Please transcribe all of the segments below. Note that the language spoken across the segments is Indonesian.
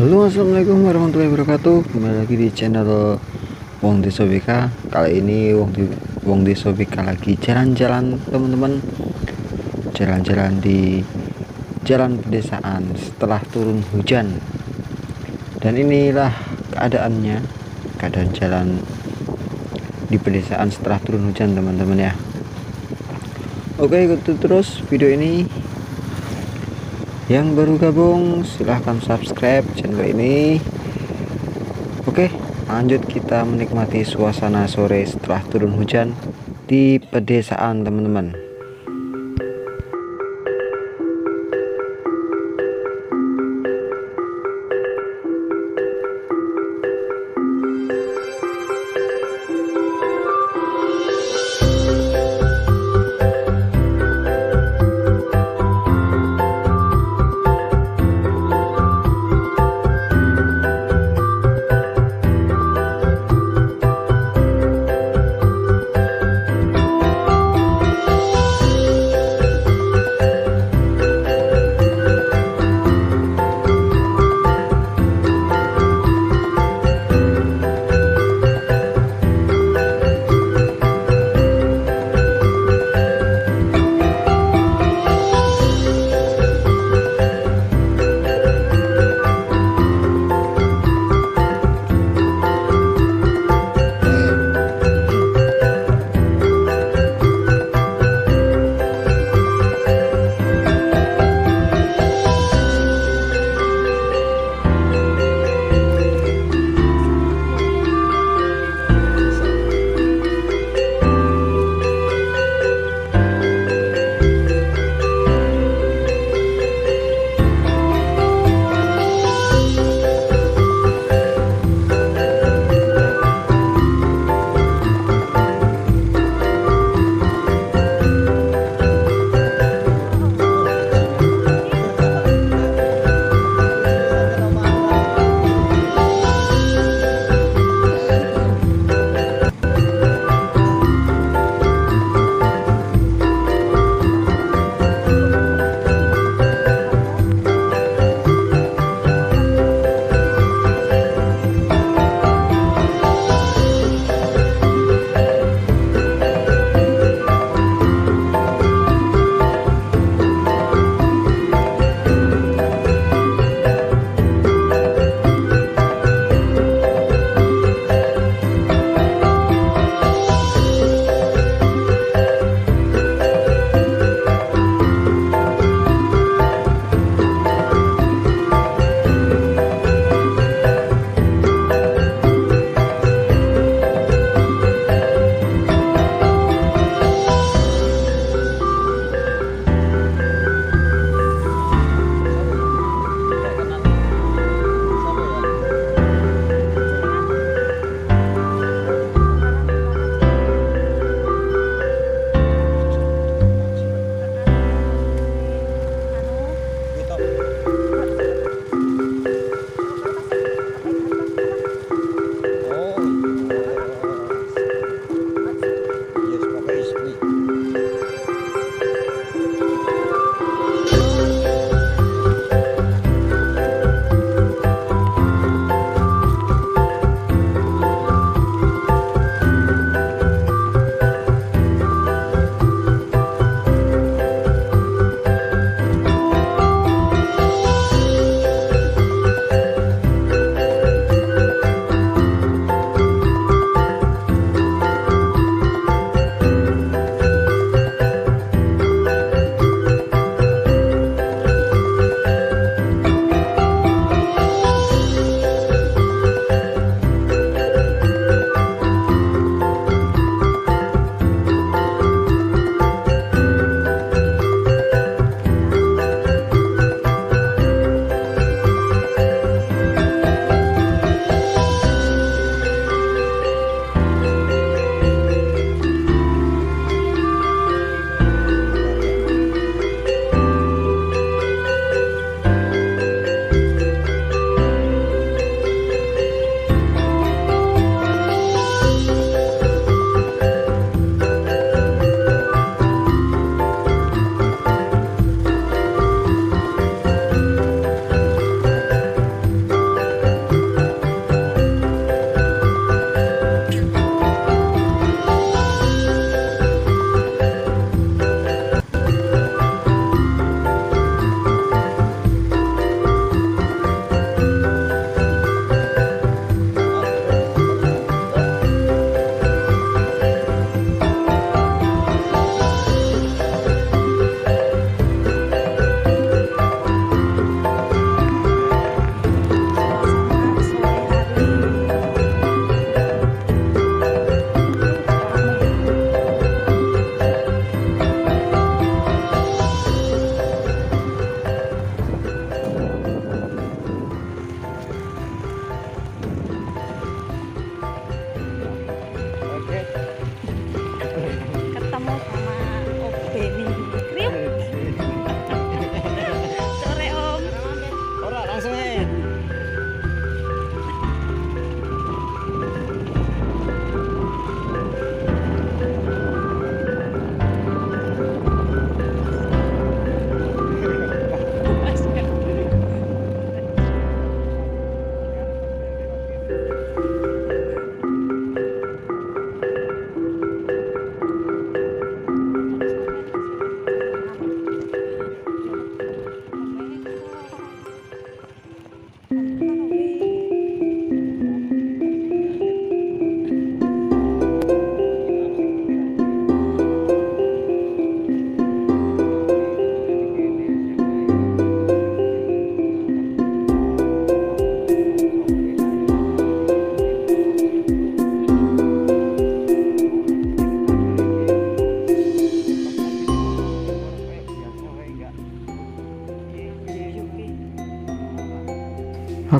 Halo assalamualaikum warahmatullahi wabarakatuh. Kembali lagi di channel Wong Desa BK Kali ini Wong, di, Wong Desa BK lagi jalan-jalan teman-teman. Jalan-jalan di jalan pedesaan setelah turun hujan. Dan inilah keadaannya Keadaan jalan di pedesaan setelah turun hujan teman-teman ya. Oke ikuti terus video ini yang baru gabung silahkan subscribe channel ini. Oke lanjut kita menikmati suasana sore setelah turun hujan di pedesaan teman-teman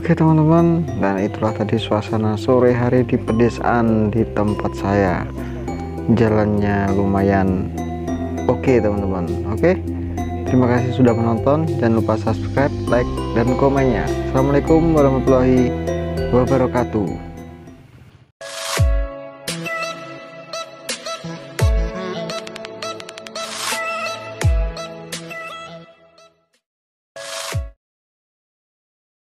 Oke teman-teman. Dan itulah tadi suasana sore hari di pedesaan di tempat saya. Jalannya lumayan oke teman-teman. Oke? Terima kasih sudah menonton. Jangan lupa subscribe like dan komennya. Assalamualaikum warahmatullahi wabarakatuh